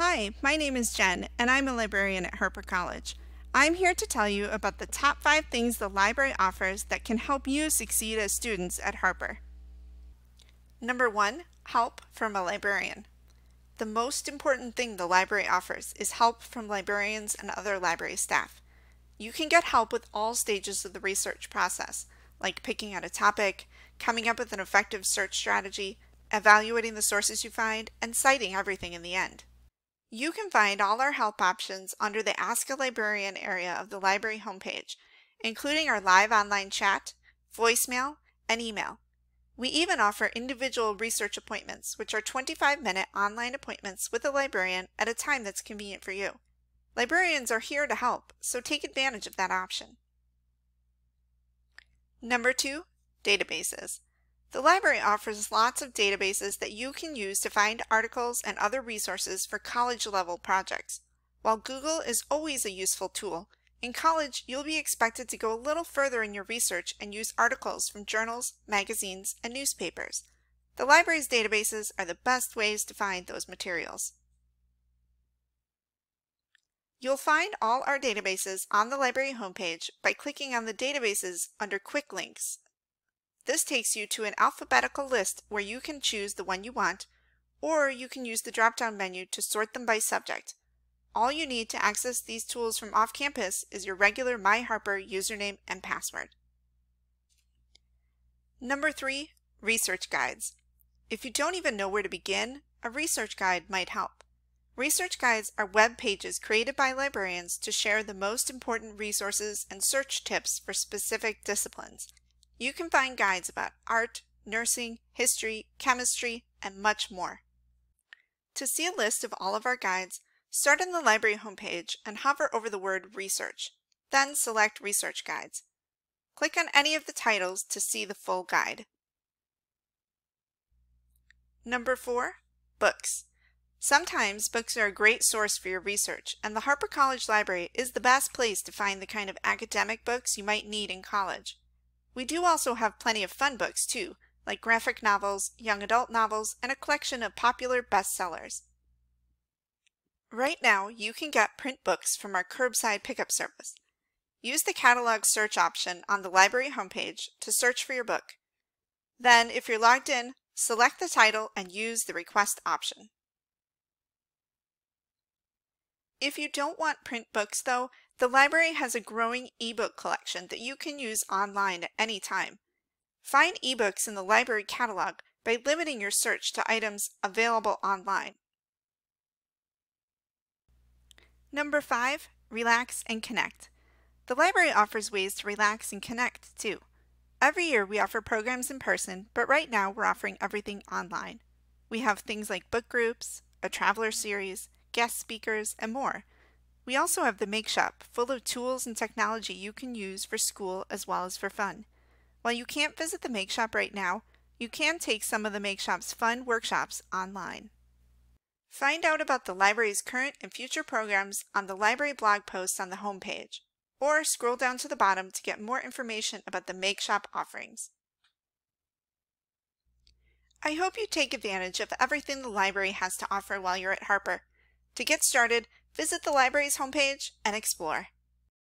Hi, my name is Jen, and I'm a librarian at Harper College. I'm here to tell you about the top five things the library offers that can help you succeed as students at Harper. Number one, help from a librarian. The most important thing the library offers is help from librarians and other library staff. You can get help with all stages of the research process, like picking out a topic, coming up with an effective search strategy, evaluating the sources you find, and citing everything in the end. You can find all our help options under the Ask a Librarian area of the library homepage, including our live online chat, voicemail, and email. We even offer individual research appointments, which are 25-minute online appointments with a librarian at a time that's convenient for you. Librarians are here to help, so take advantage of that option. Number two, databases. The library offers lots of databases that you can use to find articles and other resources for college-level projects. While Google is always a useful tool, in college you'll be expected to go a little further in your research and use articles from journals, magazines, and newspapers. The library's databases are the best ways to find those materials. You'll find all our databases on the library homepage by clicking on the databases under Quick Links this takes you to an alphabetical list where you can choose the one you want, or you can use the drop-down menu to sort them by subject. All you need to access these tools from off-campus is your regular MyHarper username and password. Number three, research guides. If you don't even know where to begin, a research guide might help. Research guides are web pages created by librarians to share the most important resources and search tips for specific disciplines. You can find guides about art, nursing, history, chemistry, and much more. To see a list of all of our guides, start on the library homepage and hover over the word Research. Then select Research Guides. Click on any of the titles to see the full guide. Number 4. Books. Sometimes books are a great source for your research, and the Harper College Library is the best place to find the kind of academic books you might need in college. We do also have plenty of fun books too, like graphic novels, young adult novels, and a collection of popular bestsellers. Right now, you can get print books from our curbside pickup service. Use the catalog search option on the library homepage to search for your book. Then, if you're logged in, select the title and use the request option. If you don't want print books though, the library has a growing ebook collection that you can use online at any time. Find ebooks in the library catalog by limiting your search to items available online. Number 5. Relax and Connect. The library offers ways to relax and connect too. Every year we offer programs in person, but right now we're offering everything online. We have things like book groups, a traveler series, guest speakers, and more. We also have the Make Shop, full of tools and technology you can use for school as well as for fun. While you can't visit the Make Shop right now, you can take some of the Make Shop's fun workshops online. Find out about the library's current and future programs on the library blog post on the homepage, or scroll down to the bottom to get more information about the Make Shop offerings. I hope you take advantage of everything the library has to offer while you're at Harper. To get started, visit the library's homepage and explore.